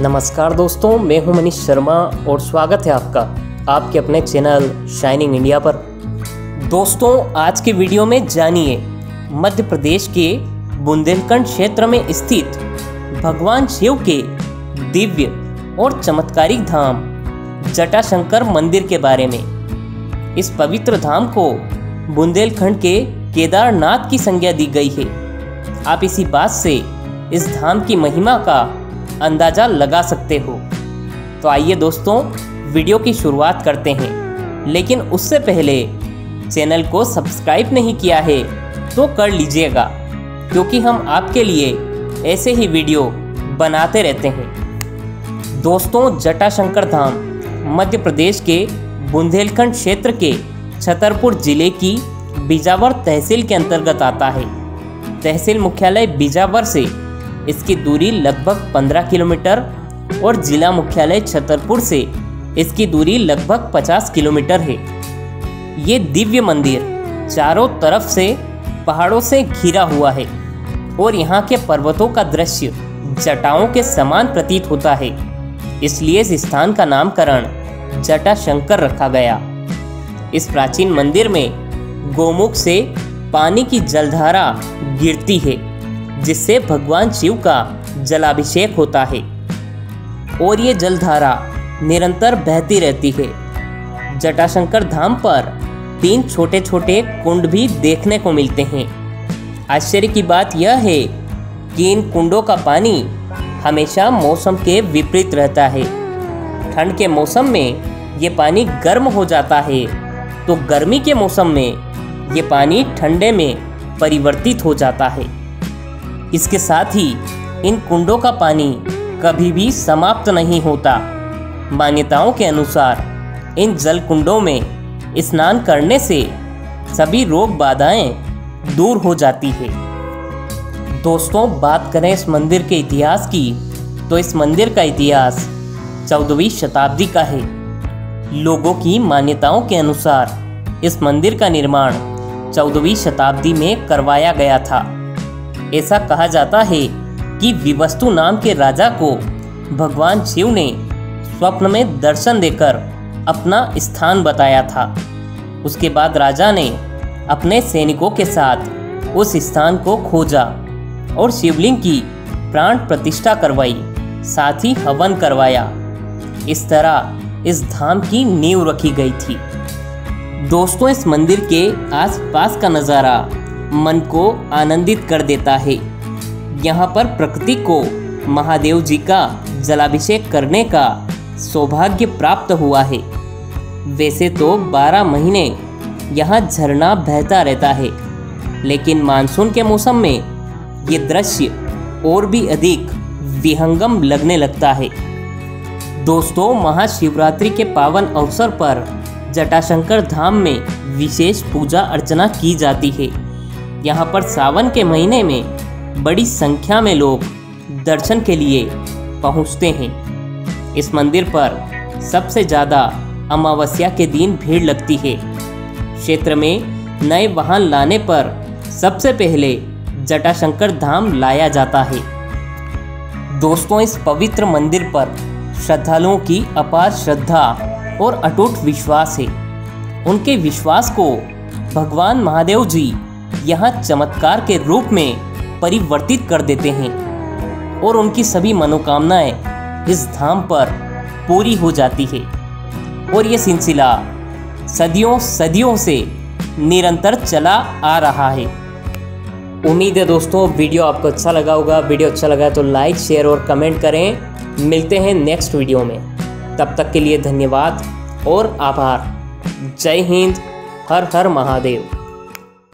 नमस्कार दोस्तों, मैं हूँ मनीष शर्मा और स्वागत है आपका, आपके अपने चैनल शाइनिंग इंडिया पर। दोस्तों, आज के वीडियो में जानिए, मध्य प्रदेश के बुंदेलखंड क्षेत्र में स्थित भगवान शिव के दिव्य और चमत्कारिक धाम जटाशंकर मंदिर के बारे में। इस पवित्र धाम को बुंदेलखंड के केदारनाथ की संज्ञा दी गई है। आप इसी बात से इस धाम की महिमा का अंदाज़ा लगा सकते हो। तो आइए दोस्तों, वीडियो की शुरुआत करते हैं। लेकिन उससे पहले, चैनल को सब्सक्राइब नहीं किया है तो कर लीजिएगा, क्योंकि हम आपके लिए ऐसे ही वीडियो बनाते रहते हैं। दोस्तों, जटाशंकर धाम, मध्य प्रदेश के बुंदेलखंड क्षेत्र के छतरपुर ज़िले की बीजावर तहसील के अंतर्गत आता है। तहसील मुख्यालय बीजावर से इसकी दूरी लगभग 15 किलोमीटर और जिला मुख्यालय छतरपुर से इसकी दूरी लगभग 50 किलोमीटर है। ये दिव्य मंदिर चारों तरफ़ से पहाड़ों से घिरा हुआ है और यहाँ के पर्वतों का दृश्य जटाओं के समान प्रतीत होता है। इसलिए इस स्थान का नामकरण जटा शंकर रखा गया। इस प्राचीन मंदिर में गोमुख से पानी की जलधारा गिरती है। जिससे भगवान शिव का जलाभिषेक होता है। और ये जलधारा निरंतर बहती रहती है। जटाशंकर धाम पर तीन छोटे छोटे कुंड भी देखने को मिलते हैं। आश्चर्य की बात यह है कि इन कुंडों का पानी हमेशा मौसम के विपरीत रहता है। ठंड के मौसम में ये पानी गर्म हो जाता है तो गर्मी के मौसम में ये पानी ठंडे में परिवर्तित हो जाता है। इसके साथ ही इन कुंडों का पानी कभी भी समाप्त नहीं होता। मान्यताओं के अनुसार इन जल कुंडों में स्नान करने से सभी रोग बाधाएँ दूर हो जाती है। दोस्तों, बात करें इस मंदिर के इतिहास की तो इस मंदिर का इतिहास चौदहवीं शताब्दी का है। लोगों की मान्यताओं के अनुसार इस मंदिर का निर्माण चौदहवीं शताब्दी में करवाया गया था। ऐसा कहा जाता है कि विवस्तु नाम के राजा को भगवान शिव ने स्वप्न में दर्शन देकर अपना स्थान बताया था। उसके बाद राजा ने अपने सैनिकों के साथ उस स्थान को खोजा और शिवलिंग की प्राण प्रतिष्ठा करवाई, साथ ही हवन करवाया। इस तरह इस धाम की नींव रखी गई थी। दोस्तों, इस मंदिर के आसपास का नज़ारा मन को आनंदित कर देता है। यहाँ पर प्रकृति को महादेव जी का जलाभिषेक करने का सौभाग्य प्राप्त हुआ है। वैसे तो 12 महीने यहाँ झरना बहता रहता है, लेकिन मानसून के मौसम में ये दृश्य और भी अधिक विहंगम लगने लगता है। दोस्तों, महाशिवरात्रि के पावन अवसर पर जटाशंकर धाम में विशेष पूजा अर्चना की जाती है। यहाँ पर सावन के महीने में बड़ी संख्या में लोग दर्शन के लिए पहुँचते हैं। इस मंदिर पर सबसे ज़्यादा अमावस्या के दिन भीड़ लगती है। क्षेत्र में नए वाहन लाने पर सबसे पहले जटाशंकर धाम लाया जाता है। दोस्तों, इस पवित्र मंदिर पर श्रद्धालुओं की अपार श्रद्धा और अटूट विश्वास है। उनके विश्वास को भगवान महादेव जी यहाँ चमत्कार के रूप में परिवर्तित कर देते हैं और उनकी सभी मनोकामनाएँ इस धाम पर पूरी हो जाती है। और ये सिलसिला सदियों सदियों से निरंतर चला आ रहा है। उम्मीद है दोस्तों, वीडियो आपको अच्छा लगा होगा। वीडियो अच्छा लगा तो लाइक, शेयर और कमेंट करें। मिलते हैं नेक्स्ट वीडियो में। तब तक के लिए धन्यवाद और आभार। जय हिंद। हर हर महादेव।